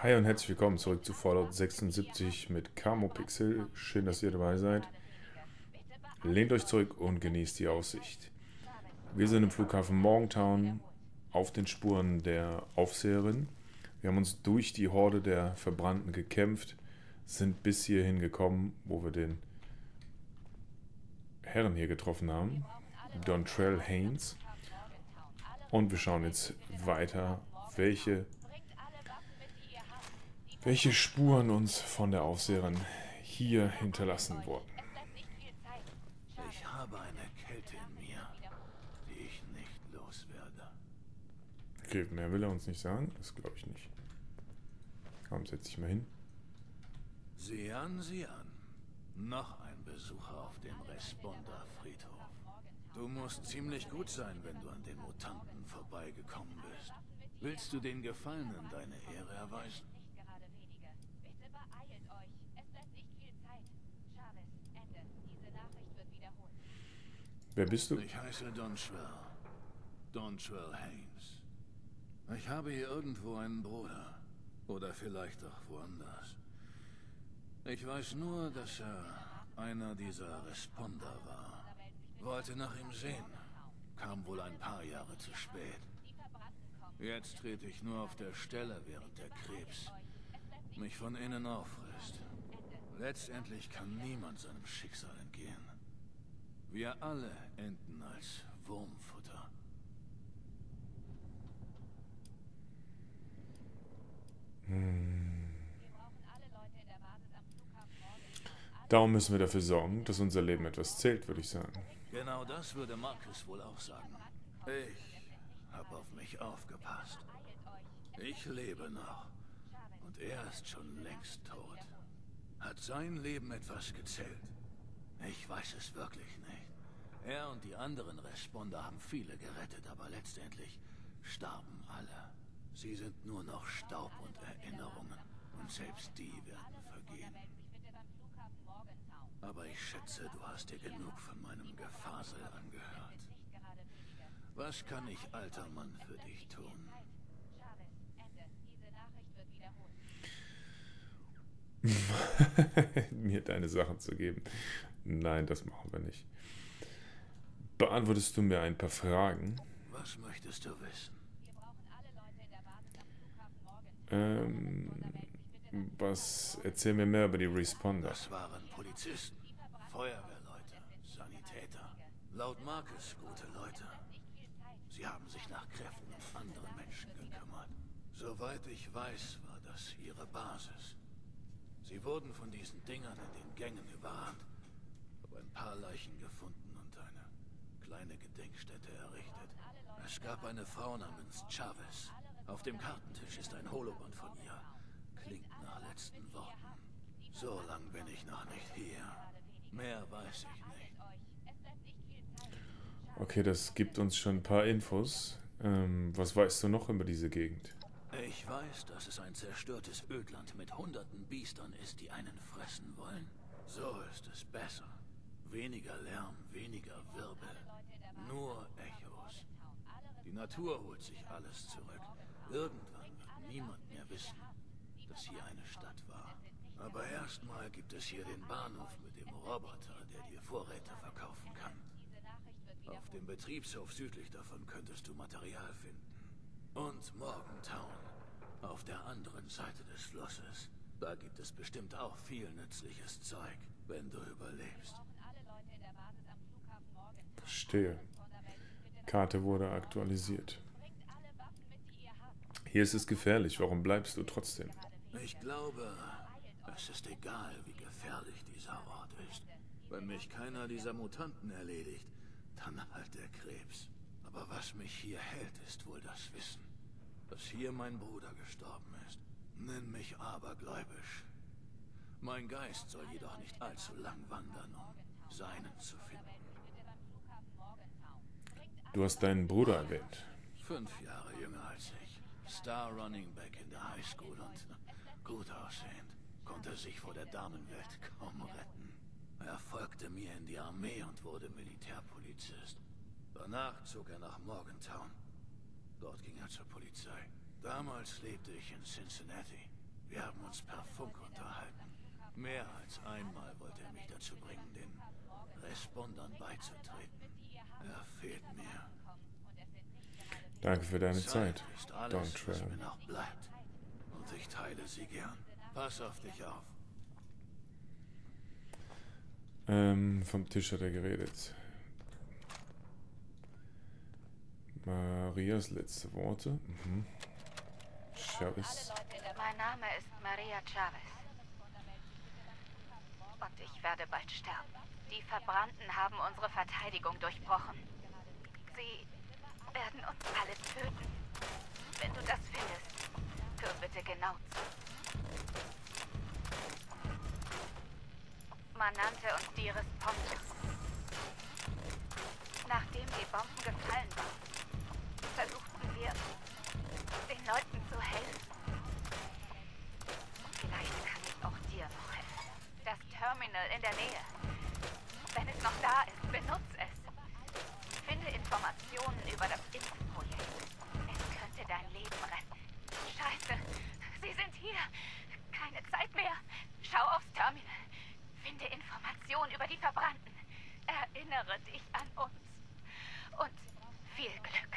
Hi und herzlich willkommen zurück zu Fallout 76 mit Camo Pixel. Schön, dass ihr dabei seid. Lehnt euch zurück und genießt die Aussicht. Wir sind im Flughafen Morgantown auf den Spuren der Aufseherin. Wir haben uns durch die Horde der Verbrannten gekämpft, sind bis hierhin gekommen, wo wir den Herren hier getroffen haben, Dontrell Haynes. Und wir schauen jetzt weiter, welche, welche Spuren uns von der Aufseherin hier hinterlassen wurden. Ich habe eine Kälte in mir, die ich nicht loswerde. Okay, mehr will er uns nicht sagen. Das glaube ich nicht. Komm, setz dich mal hin. Sieh an, sieh an. Noch ein Besucher auf dem Responder-Friedhof. Du musst ziemlich gut sein, wenn du an den Mutanten vorbeigekommen bist. Willst du den Gefallenen deine Ehre erweisen? nicht gerade wenige. Bitte beeilt euch. Es bleibt nicht viel Zeit. Chavez, Ende. Diese Nachricht wird wiederholt. Wer bist du? Ich heiße Dontrell. Dontrell Haynes. Ich habe hier irgendwo einen Bruder. Oder vielleicht auch woanders. Ich weiß nur, dass er einer dieser Responder war. Wollte nach ihm sehen. Kam wohl ein paar Jahre zu spät. Jetzt trete ich nur auf der Stelle, während der Krebs mich von innen auffrisst. Letztendlich kann niemand seinem Schicksal entgehen. Wir alle enden als Wurmfutter. Darum müssen wir dafür sorgen, dass unser Leben etwas zählt, würde ich sagen. Genau das würde Marcus wohl auch sagen. Ich habe auf mich aufgepasst. Ich lebe noch. Und er ist schon längst tot. Hat sein Leben etwas gezählt? Ich weiß es wirklich nicht. Er und die anderen Responder haben viele gerettet, aber letztendlich starben alle. Sie sind nur noch Staub und Erinnerungen. Und selbst die werden vergehen. Aber ich schätze, du hast dir genug von meinem Gefasel angehört. Was kann ich, alter Mann, für dich tun? Chavez, Ende. Diese Nachricht wird wiederholt. Mir deine Sachen zu geben. Nein, das machen wir nicht. Beantwortest du mir ein paar Fragen? Was möchtest du wissen? Wir brauchen alle Leute in der Basis am Flughafen Morgantown. Ähm, was erzähl mir mehr über die Responder? Das waren Polizisten, Feuerwehrleute, Sanitäter. Laut Marcus gute Leute. Sie haben sich nach Kräften um andere Menschen gekümmert. Soweit ich weiß, war das ihre Basis. Sie wurden von diesen Dingern in den Gängen überrannt, aber ein paar Leichen gefunden und eine kleine Gedenkstätte errichtet. Es gab eine Frau namens Chavez. Auf dem Kartentisch ist ein Holoband von ihr. Klingt nach letzten Worten. So lang bin ich noch nicht hier. Mehr weiß ich nicht. Okay, das gibt uns schon ein paar Infos. Ähm, was weißt du noch über diese Gegend? Ich weiß, dass es ein zerstörtes Ödland mit hunderten Biestern ist, die einen fressen wollen. So ist es besser. Weniger Lärm, weniger Wirbel. Nur Echos. Die Natur holt sich alles zurück. Irgendwann wird niemand mehr wissen, dass hier eine Stadt war. Aber erstmal gibt es hier den Bahnhof mit dem Roboter, der dir Vorräte verkaufen kann. Auf dem Betriebshof südlich davon könntest du Material finden. Und Morgantown, auf der anderen Seite des Flusses. Da gibt es bestimmt auch viel nützliches Zeug, wenn du überlebst. Verstehe. Karte wurde aktualisiert. Hier ist es gefährlich. Warum bleibst du trotzdem? Ich glaube, es ist egal, wie gefährlich dieser Ort ist. Wenn mich keiner dieser Mutanten erledigt, dann halt der Krebs. Aber was mich hier hält, ist wohl das Wissen, dass hier mein Bruder gestorben ist. Nenn mich abergläubisch. Mein Geist soll jedoch nicht allzu lang wandern, um seinen zu finden. Du hast deinen Bruder erwähnt. Fünf Jahre jünger als ich. Star Running Back in der High School und gut aussehend. Konnte sich vor der Damenwelt kaum retten. Er folgte mir in die Armee und wurde Militärpolizist. Danach zog er nach Morgantown. Dort ging er zur Polizei. Damals lebte ich in Cincinnati. Wir haben uns per Funk unterhalten. Mehr als einmal wollte er mich dazu bringen, den Respondern beizutreten. Er fehlt mir. Danke für deine Zeit, alles, Don Trail. Und ich teile sie gern. Pass auf dich auf. Ähm, vom Tisch hat er geredet. Marias letzte Worte. Mhm. Chavez. Mein Name ist Maria Chavez. Und ich werde bald sterben. Die Verbrannten haben unsere Verteidigung durchbrochen. Sie werden uns alle töten. Wenn du das findest, hör bitte genau zu. Man nannte uns die Response. Nachdem die Bomben gefallen waren, Leuten zu helfen. Vielleicht kann ich auch dir noch helfen. Das Terminal in der Nähe. Wenn es noch da ist, benutz es. Finde Informationen über das Impfprojekt. Es könnte dein Leben retten. Scheiße, sie sind hier. Keine Zeit mehr. Schau aufs Terminal. Finde Informationen über die Verbrannten. Erinnere dich an uns. Und viel Glück.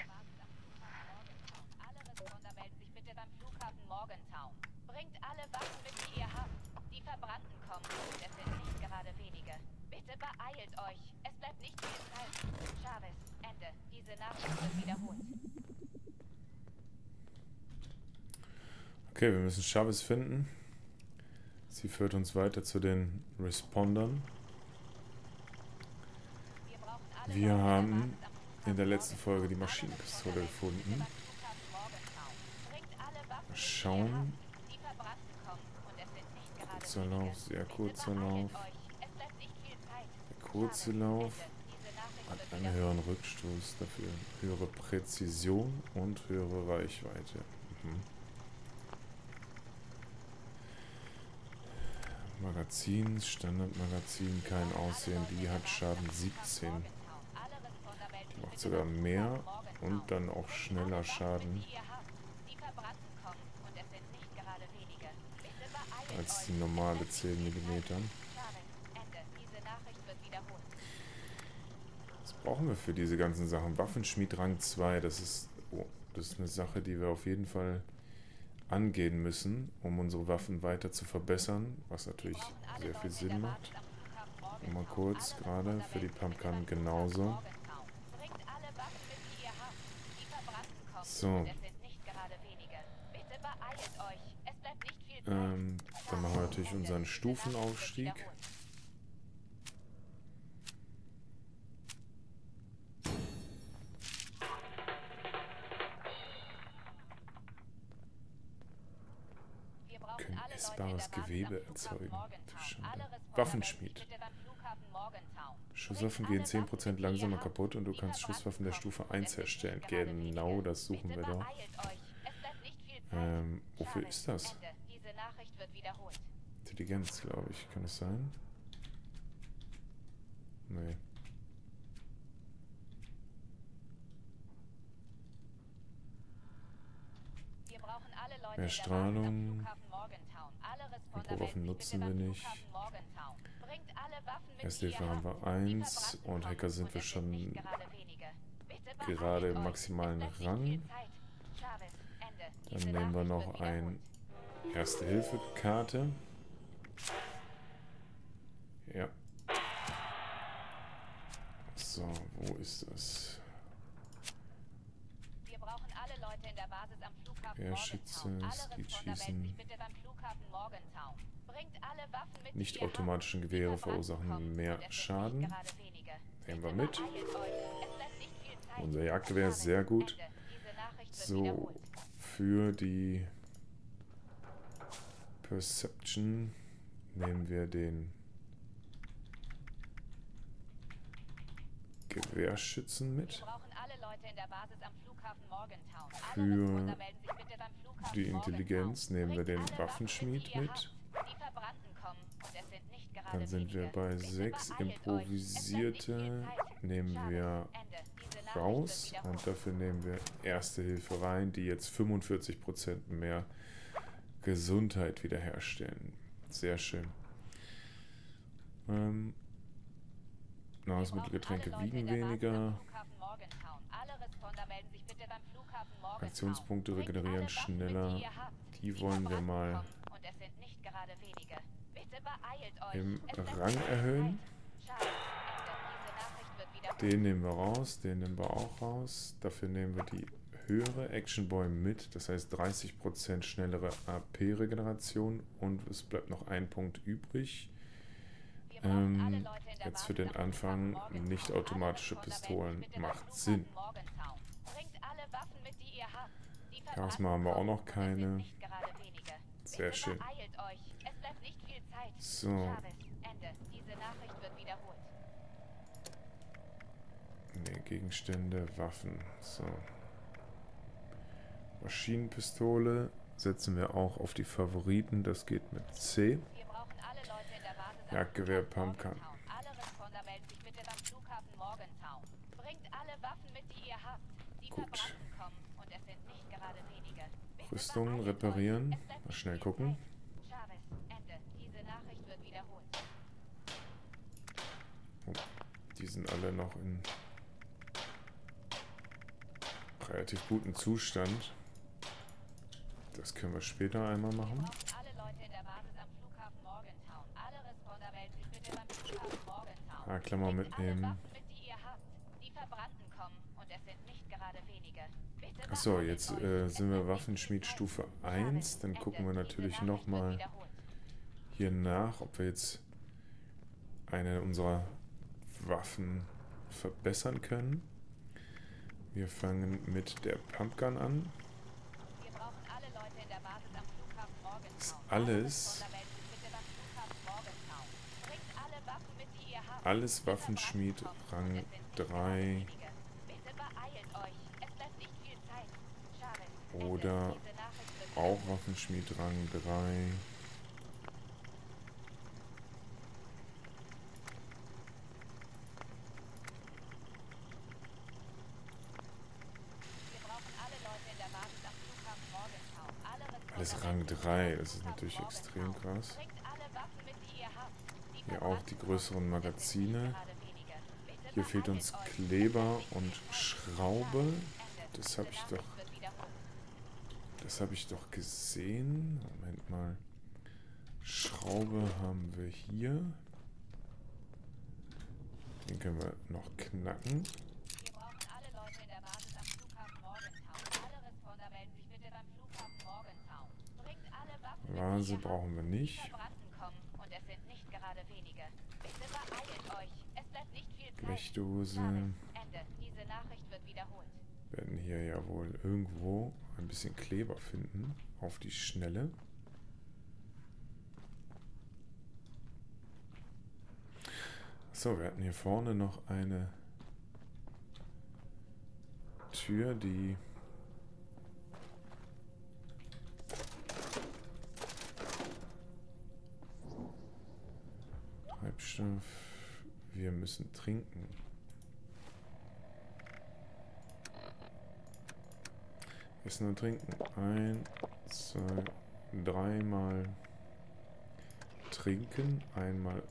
Alle Responder melden sich bitte beim Flughafen Morgantown. Bringt alle Waffen mit, die ihr habt. Die Verbrannten kommen. und Es sind nicht gerade wenige. Bitte beeilt euch. Es bleibt nicht viel Zeit. Chavez, Ende. Diese Nachricht wird wiederholt. Okay, wir müssen Chavez finden. Sie führt uns weiter zu den Respondern. Wir haben in der letzten Folge die Maschinenpistole gefunden. Flughafen Morgantown. Bringt alle Waffen Mal mit, schauen. die ihr habt. Die Verbrannten kommen. Und es sind nicht gerade Kurzer. Lauf, sehr kurzer Lauf. Der kurze Lauf hat einen höheren Rückstoß, dafür höhere Präzision und höhere Reichweite. Mhm. Magazin, Standardmagazin, kein Aussehen, die hat Schaden 17. Die macht sogar mehr und dann auch schneller Schaden als die normale 10 mm. Was brauchen wir für diese ganzen Sachen? Waffenschmied Rang 2, das ist, oh, das ist eine Sache, die wir auf jeden Fall angehen müssen, um unsere Waffen weiter zu verbessern, was natürlich sehr viel Sinn macht. Nur mal kurz gerade für die Pumpgun genauso. So. Ähm, dann machen wir natürlich unseren Stufenaufstieg. können essbares Gewebe erzeugen. Waffenschmied. Schusswaffen gehen 10% langsamer kaputt und du kannst Schusswaffen der Stufe 1 herstellen. Genau das suchen wir doch. Ähm, wofür ist das? Intelligenz, glaube ich. Kann es sein? Nee. Mehr Strahlung. Mikrowaffen nutzen wir nicht. Ersthilfe haben wir 1 und Hacker sind wir schon gerade im maximalen Rang. Dann nehmen wir noch ein Erste-Hilfe-Karte. Ja. So, wo ist das? Wir brauchen alle Leute in der Basis am Flughafen Responder Skeetschießen. Nicht automatischen Gewehre verursachen mehr Schaden. Nehmen wir mit. Unser Jagdgewehr ist sehr gut. So, für die Perception nehmen wir den Gewehrschützen mit. Für Die Intelligenz nehmen wir den Waffenschmied mit. Dann sind wir bei Bitte 6 beeilt euch. Es bleibt nicht improvisierte. Nehmen wir raus und dafür nehmen wir Erste Hilfe rein, die jetzt 45% mehr Gesundheit wiederherstellen. Sehr schön. Ähm, Nahrungsmittelgetränke wiegen weniger. Aktionspunkte regenerieren schneller. Die wollen wir mal im Rang erhöhen. Den nehmen wir raus, den nehmen wir auch raus. Dafür nehmen wir die höhere Action Boy mit, das heißt 30% schnellere AP-Regeneration und es bleibt noch ein Punkt übrig. Ähm, jetzt für den Anfang nicht automatische Pistolen macht Sinn. Charisma haben wir auch noch keine. Sehr schön. So. Ne, Gegenstände, Waffen. So. Maschinenpistole setzen wir auch auf die Favoriten. Das geht mit C. Jagdgewehr Pumpgun. Gut. Rüstung reparieren. Mal schnell gucken. Oh, die sind alle noch in relativ gutem Zustand. Das können wir später einmal machen. Ah, Klammer mitnehmen. Achso, jetzt äh, sind wir Waffenschmied Stufe 1. Dann gucken wir natürlich nochmal hier nach, ob wir jetzt eine unserer Waffen verbessern können. Wir fangen mit der Pumpgun an. Ist alles. Alles Waffenschmied Rang 3 oder auch Waffenschmied Rang 3 Alles Rang 3, das ist natürlich extrem krass. Hier auch die größeren Magazine. Hier fehlt uns Kleber und Schraube. Das habe ich doch... Das habe ich doch gesehen. Moment mal. Schraube haben wir hier. Den können wir noch knacken. Vase brauchen wir nicht. Blechdose. Werden hier ja wohl irgendwo ein bisschen Kleber finden. Auf die Schnelle. So, wir hatten hier vorne noch eine Tür, die Treibstoff. Wir müssen trinken. Essen und trinken. Ein, zwei, dreimal trinken. Einmal,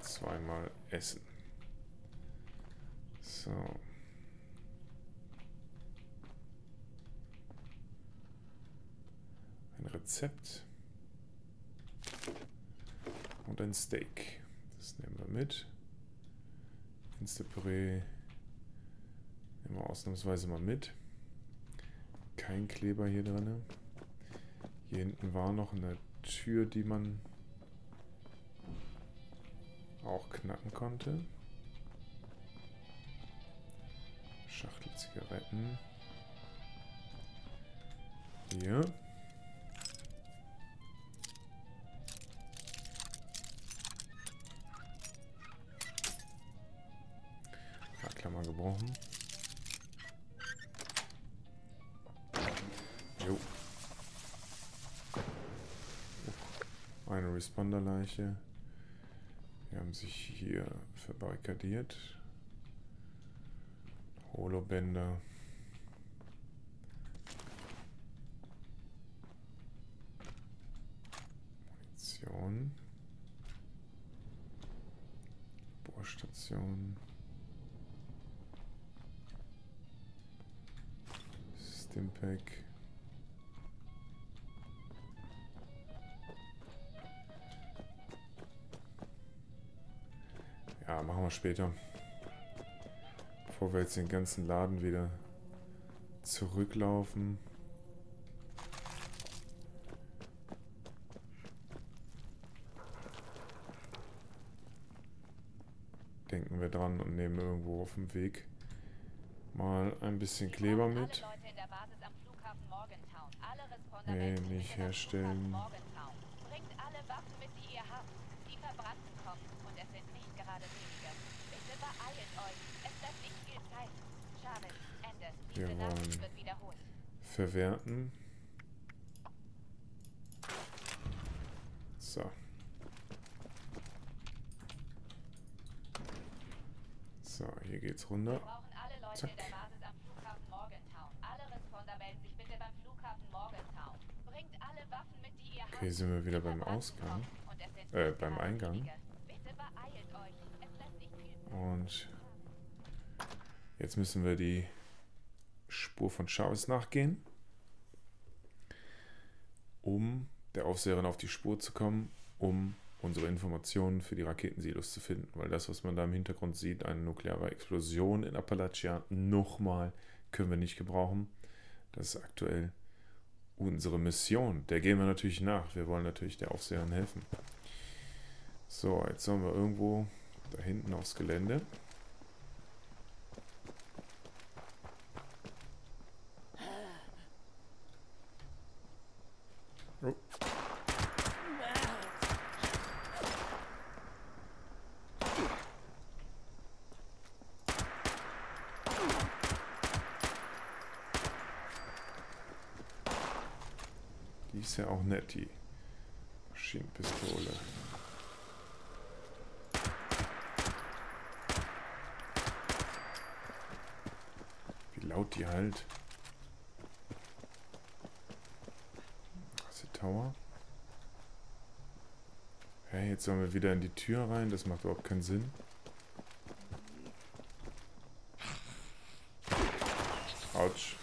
zweimal essen. So. Ein Rezept. Und ein Steak. Das nehmen wir mit. Instapüree nehmen wir ausnahmsweise mal mit. Kein Kleber hier drin. Hier hinten war noch eine Tür, die man auch knacken konnte. Schachtel Zigaretten. Hier. Gebrochen. Jo. Eine Responder-Leiche. Die haben sich hier verbarrikadiert. Holobänder. Später. Bevor wir jetzt den ganzen Laden wieder zurücklaufen. Denken wir dran und nehmen irgendwo auf dem Weg mal ein bisschen Kleber mit. Nee, nicht herstellen. Wir wollen verwerten. So. So, hier geht's runter. Zack. Okay, sind wir wieder beim Ausgang. Äh, beim Eingang. Und jetzt müssen wir die Spur von Chavez nachgehen, um der Aufseherin auf die Spur zu kommen, um unsere Informationen für die Raketensilos zu finden. Weil das, was man da im Hintergrund sieht, eine nukleare Explosion in Appalachia, nochmal können wir nicht gebrauchen. Das ist aktuell unsere Mission. Der gehen wir natürlich nach. Wir wollen natürlich der Aufseherin helfen. So, jetzt sollen wir irgendwo da hinten aufs Gelände. ist ja auch nett, die Maschinenpistole. Wie laut die halt. Das ist die Tower. Hey, jetzt sollen wir wieder in die Tür rein. Das macht überhaupt keinen Sinn. Autsch.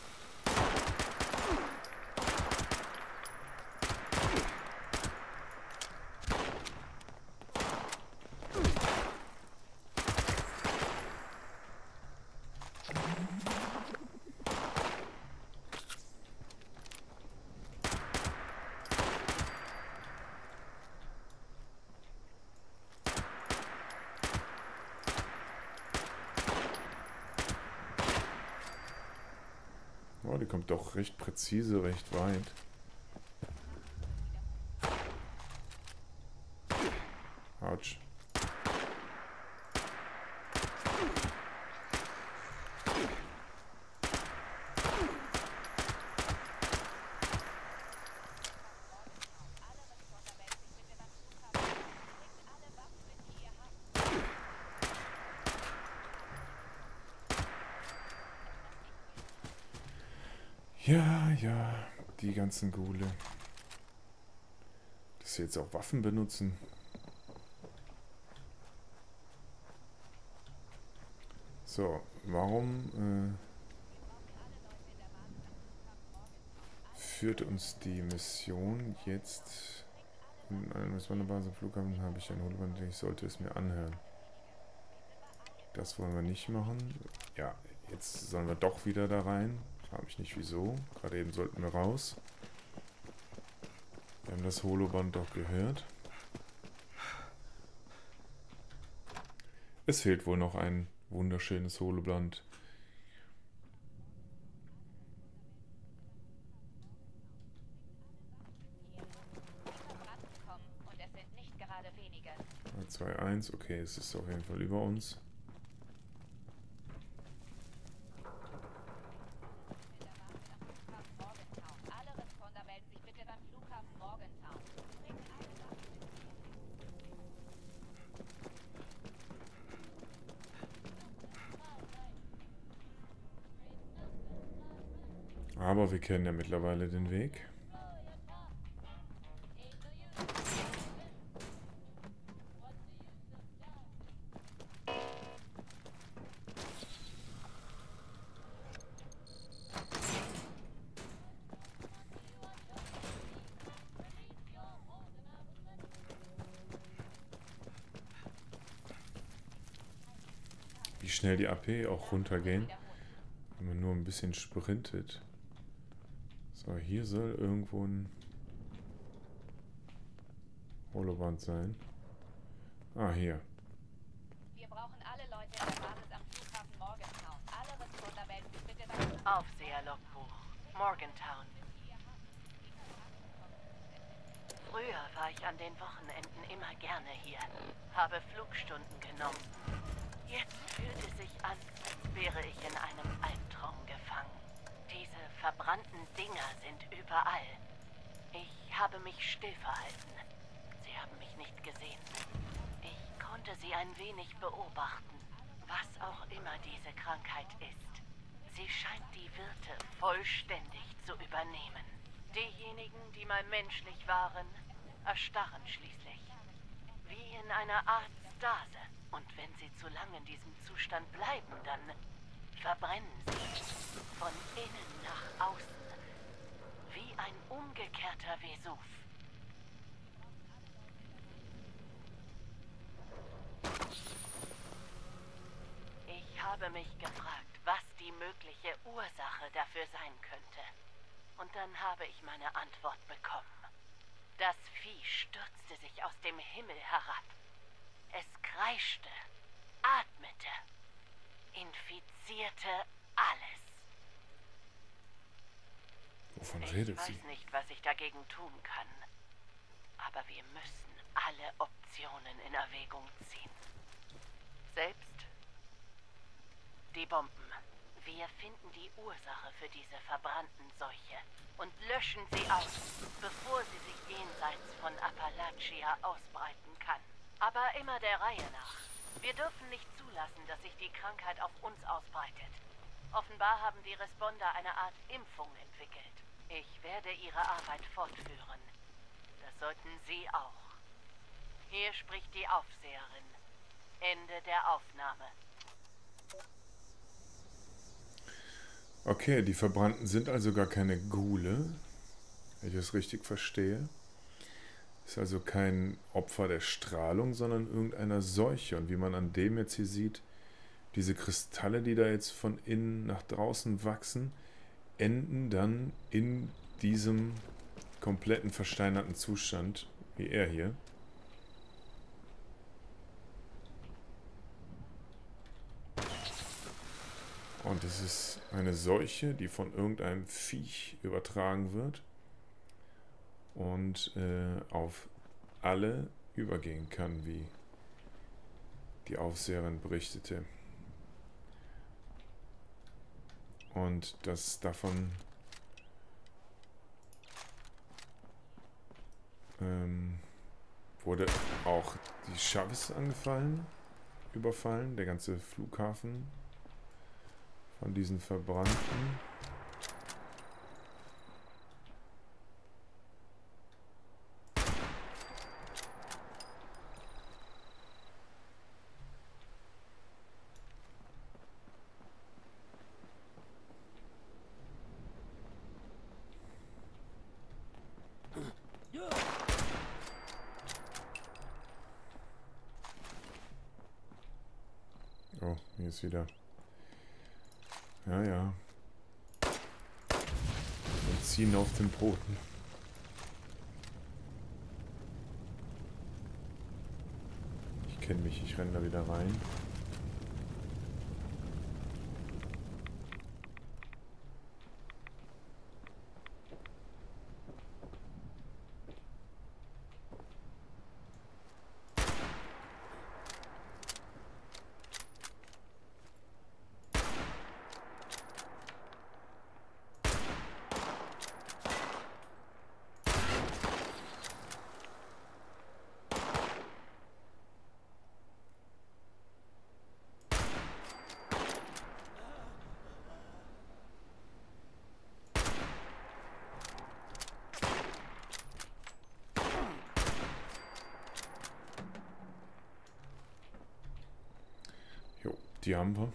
die kommt doch recht präzise, recht weit. Autsch. Ja, ja, die ganzen Gule. Dass sie jetzt auch Waffen benutzen. So, warum äh, führt uns die Mission jetzt in Basis am Flughafen habe ich ein Holoband, ich sollte es mir anhören. Das wollen wir nicht machen. Ja, jetzt sollen wir doch wieder da rein. Frage mich nicht wieso. Gerade eben sollten wir raus. Wir haben das Holoband doch gehört. Es fehlt wohl noch ein wunderschönes Holoband. Zwei eins, okay, es ist auf jeden Fall über uns. Aber wir kennen ja mittlerweile den Weg. Wie schnell die AP auch runtergehen, wenn man nur ein bisschen sprintet. So, hier soll irgendwo ein Holoband sein. Ah, hier. Wir brauchen alle Leute in der Basis am Flughafen Morgantown. Alle Reporter melden sich bitte bei Aufseher-Logbuch. Morgantown. Früher war ich an den Wochenenden immer gerne hier, habe Flugstunden genommen. Jetzt fühlt es sich an, als wäre ich in einem verbrannten Dinger sind überall. Ich habe mich still verhalten. Sie haben mich nicht gesehen. Ich konnte sie ein wenig beobachten, was auch immer diese Krankheit ist. Sie scheint die Wirte vollständig zu übernehmen. Diejenigen, die mal menschlich waren, erstarren schließlich. Wie in einer Art Stase. Und wenn sie zu lange in diesem Zustand bleiben, dann verbrennen sie von innen nach außen. Wie ein umgekehrter Vesuv. Ich habe mich gefragt, was die mögliche Ursache dafür sein könnte. Und dann habe ich meine Antwort bekommen. Das Vieh stürzte sich aus dem Himmel herab. Es kreischte, atmete, infizierte alles. Wovon Ich redet weiß sie? nicht, was ich dagegen tun kann. Aber wir müssen alle Optionen in Erwägung ziehen. Selbst die Bomben. Wir finden die Ursache für diese verbrannten Seuche und löschen sie aus, bevor sie sich jenseits von Appalachia ausbreiten kann. Aber immer der Reihe nach. Wir dürfen nicht zulassen, dass sich die Krankheit auf uns ausbreitet. Offenbar haben die Responder eine Art Impfung entwickelt. Ich werde ihre Arbeit fortführen. Das sollten Sie auch. Hier spricht die Aufseherin. Ende der Aufnahme. Okay, die Verbrannten sind also gar keine Ghule, wenn ich das richtig verstehe. Ist also kein Opfer der Strahlung, sondern irgendeiner Seuche. Und wie man an dem jetzt hier sieht, diese Kristalle, die da jetzt von innen nach draußen wachsen, enden dann in diesem kompletten versteinerten Zustand, wie er hier. Und es ist eine Seuche, die von irgendeinem Viech übertragen wird und äh, auf alle übergehen kann, wie die Aufseherin berichtete. Und dass davon ähm, wurde auch die Chavez angefallen, überfallen, der ganze Flughafen von diesen Verbrannten. Ist wieder. Ja, ja. Und ziehen auf den Boden. Ich kenne mich, ich renne da wieder rein. Jo, die haben wir.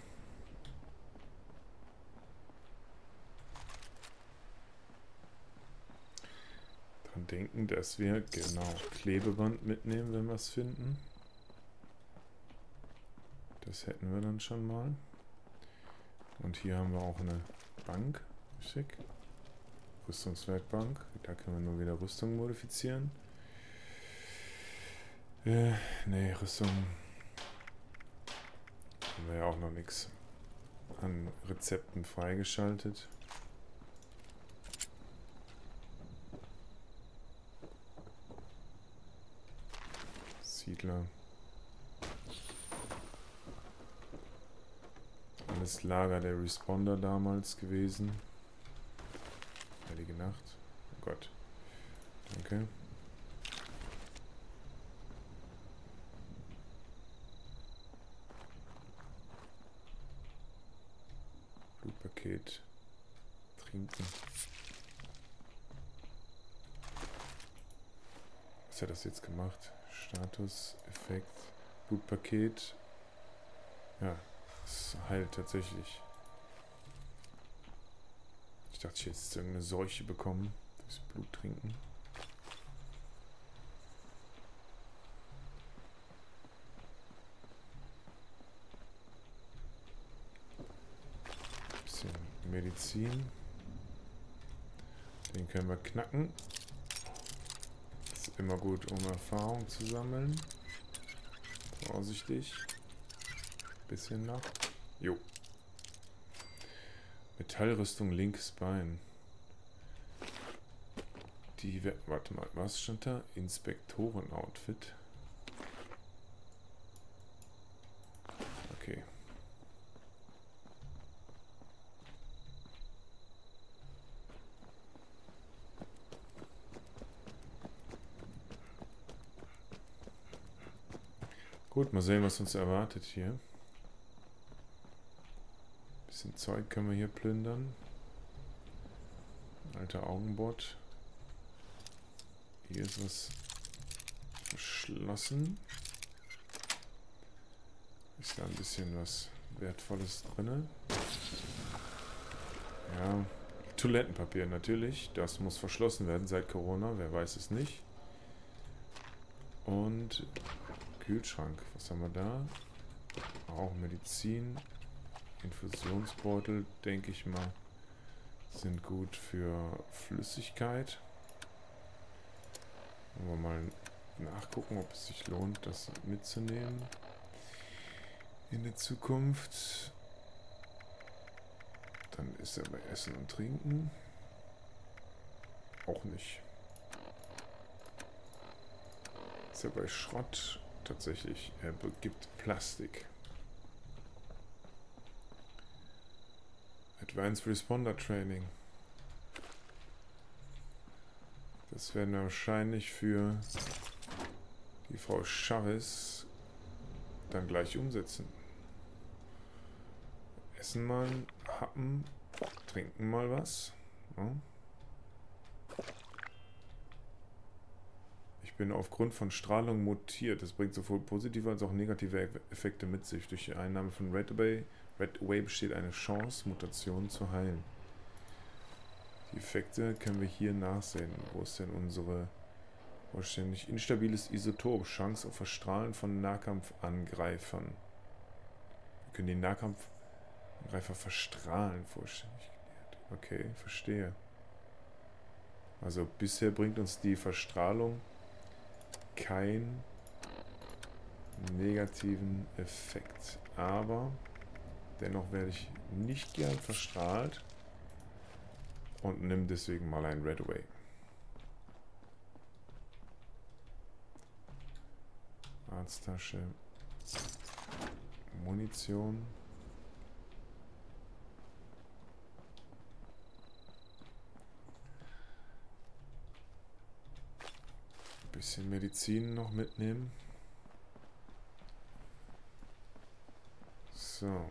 Dran denken, dass wir genau Klebeband mitnehmen, wenn wir es finden. Das hätten wir dann schon mal. Und hier haben wir auch eine Bank. Schick. Rüstungswerkbank. Da können wir nur wieder Rüstung modifizieren. Äh, nee, Rüstung haben wir ja auch noch nichts an Rezepten freigeschaltet. Siedler. Alles Lager der Responder damals gewesen. Heilige Nacht. Oh Gott. Danke. Blutpaket. Trinken. Was hat das jetzt gemacht? Status, Effekt, Blutpaket. Ja, es heilt tatsächlich. Ich dachte, ich hätte jetzt irgendeine Seuche bekommen. Durchs Blut trinken. Bisschen Medizin. Den können wir knacken. Immer gut, um Erfahrung zu sammeln. Vorsichtig. Bisschen noch. Jo. Metallrüstung linkes Bein. Die, warte mal, was stand da? Inspektoren-Outfit. Okay. Gut, mal sehen, was uns erwartet hier. Bisschen Zeug können wir hier plündern. Alter Augenbot. Hier ist was verschlossen. Ist da ein bisschen was Wertvolles drin? Ja, Toilettenpapier natürlich. Das muss verschlossen werden seit Corona. Wer weiß es nicht. Und Kühlschrank. Was haben wir da? Auch Medizin. Infusionsbeutel, denke ich mal, sind gut für Flüssigkeit. Wollen wir mal nachgucken, ob es sich lohnt, das mitzunehmen in der Zukunft. Dann ist er bei Essen und Trinken. Auch nicht. Ist er bei Schrott tatsächlich. Er begibt Plastik. Advanced Responder Training. Das werden wir wahrscheinlich für die Frau Chavez dann gleich umsetzen. Essen mal, happen, trinken mal was. Ja. Ich bin aufgrund von Strahlung mutiert. Das bringt sowohl positive als auch negative Effekte mit sich. Durch die Einnahme von Red Away Red Away besteht eine Chance, Mutationen zu heilen. Die Effekte können wir hier nachsehen. Wo ist denn unsere vollständig instabiles Isotop? Chance auf Verstrahlen von Nahkampfangreifern. Wir können die Nahkampfangreifer verstrahlen, vollständig. Okay, verstehe. Also bisher bringt uns die Verstrahlung keinen negativen Effekt. Aber Dennoch werde ich nicht gern verstrahlt und nimm deswegen mal ein Red Away. Arzttasche, Munition. Bisschen Medizin noch mitnehmen. So.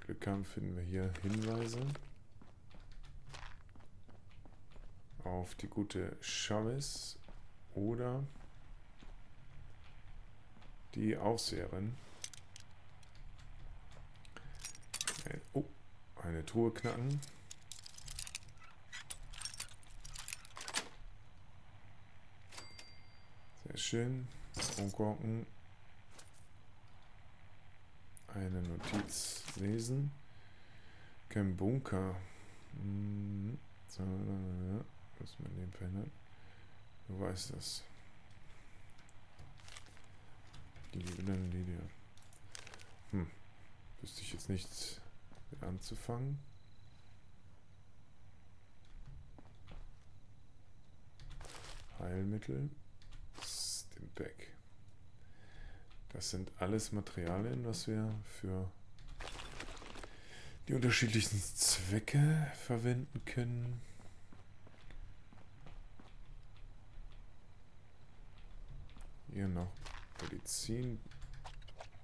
Glück haben, finden wir hier Hinweise auf die gute Chavez oder die Aufseherin. Äh, oh, eine Truhe knacken. Sehr schön. umgucken. Eine Notiz lesen. Kein Bunker. Hm. So, ja. Muss man den verändern. Du weißt das. Die Liebe Lydia. Hm. Wüsste ich jetzt nichts mit anzufangen. Heilmittel. Stimpack. Das sind alles Materialien, was wir für die unterschiedlichsten Zwecke verwenden können. Hier noch Medizin.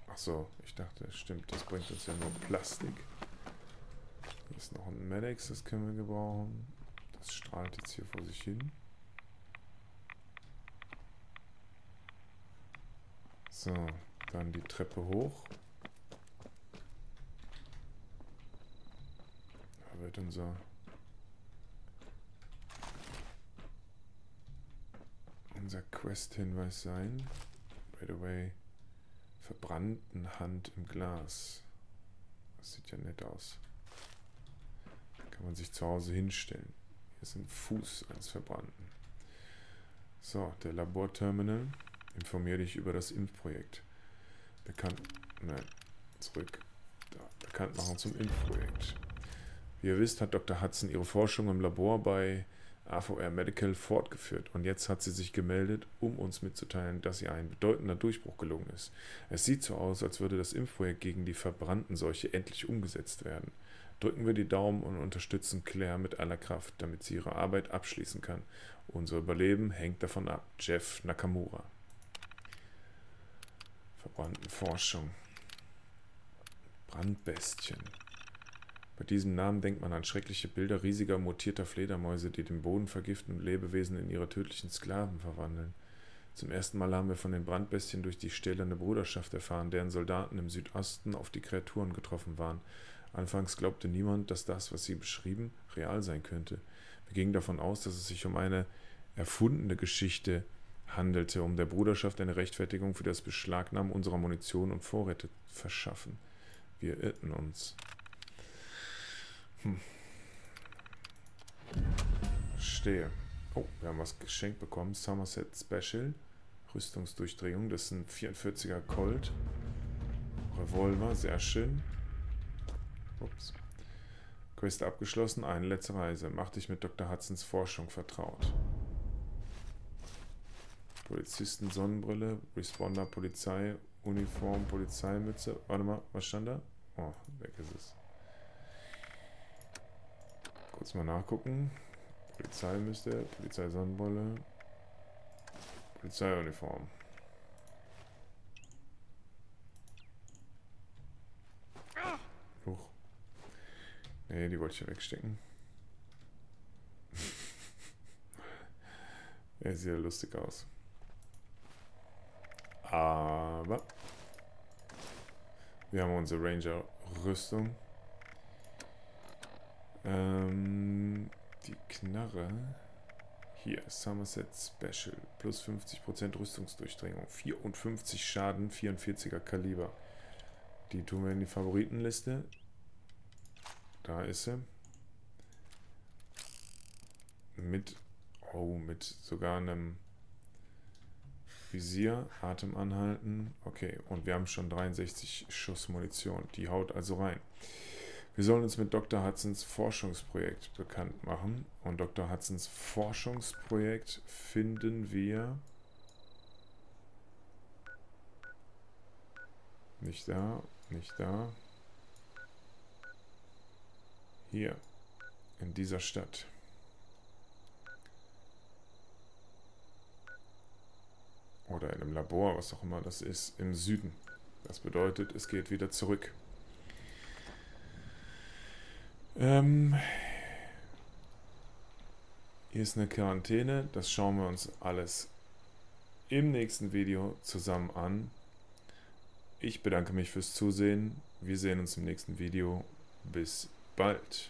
Achso, ich dachte, stimmt, das bringt uns ja nur Plastik. Hier ist noch ein Medex, das können wir gebrauchen. Das strahlt jetzt hier vor sich hin. So, dann die Treppe hoch. Da wird unser unser Quest-Hinweis sein. By the way, verbrannten Hand im Glas. Das sieht ja nett aus. Kann man sich zu Hause hinstellen. Hier ist ein Fuß eines Verbrannten. So, der Laborterminal. Informiere dich über das Impfprojekt. Bekannt. Nein, zurück. Da, bekannt machen zum Impfprojekt. Wie ihr wisst, hat Dr. Hudson ihre Forschung im Labor bei AVR Medical fortgeführt und jetzt hat sie sich gemeldet, um uns mitzuteilen, dass ihr ein bedeutender Durchbruch gelungen ist. Es sieht so aus, als würde das Impfprojekt gegen die verbrannten Seuche endlich umgesetzt werden. Drücken wir die Daumen und unterstützen Claire mit aller Kraft, damit sie ihre Arbeit abschließen kann. Unser Überleben hängt davon ab. Jeff Nakamura. Verbrannten Forschung. Brandbestien. Bei diesem Namen denkt man an schreckliche Bilder riesiger mutierter Fledermäuse, die den Boden vergiften und Lebewesen in ihre tödlichen Sklaven verwandeln. Zum ersten Mal haben wir von den Brandbestien durch die stählerne Bruderschaft erfahren, deren Soldaten im Südosten auf die Kreaturen getroffen waren. Anfangs glaubte niemand, dass das, was sie beschrieben, real sein könnte. Wir gingen davon aus, dass es sich um eine erfundene Geschichte handelte, um der Bruderschaft eine Rechtfertigung für das Beschlagnahmen unserer Munition und Vorräte verschaffen. Wir irrten uns. Hm. Stehe. Oh, wir haben was geschenkt bekommen. Somerset Special. Rüstungsdurchdringung. Das ist ein 44er Colt. Revolver, sehr schön. Ups. Quest abgeschlossen. Eine letzte Reise. Mach dich mit Dr. Hudsons Forschung vertraut. Polizisten Sonnenbrille, Responder Polizei, Uniform, Polizeimütze. Warte mal, was stand da? Oh, weg ist es. Kurz mal nachgucken. Polizei müsste, Polizei Sonnenbrille, Polizeiuniform. Huch. Nee, die wollte ich ja wegstecken. er sieht ja lustig aus. Aber wir haben unsere Ranger-Rüstung. Ähm, die Knarre. Hier, Somerset Special. Plus 50% Rüstungsdurchdringung. 54 Schaden, 44er Kaliber. Die tun wir in die Favoritenliste. Da ist sie. Mit, oh, mit sogar einem Visier, Atem anhalten. Okay, und wir haben schon 63 Schuss Munition. Die haut also rein. Wir sollen uns mit Dr. Hudsons Forschungsprojekt bekannt machen. Und Dr. Hudsons Forschungsprojekt finden wir nicht da, nicht da. Hier, in dieser Stadt. Oder in einem Labor, was auch immer das ist, im Süden. Das bedeutet, es geht wieder zurück. Ähm, hier ist eine Quarantäne. Das schauen wir uns alles im nächsten Video zusammen an. Ich bedanke mich fürs Zusehen. Wir sehen uns im nächsten Video. Bis bald.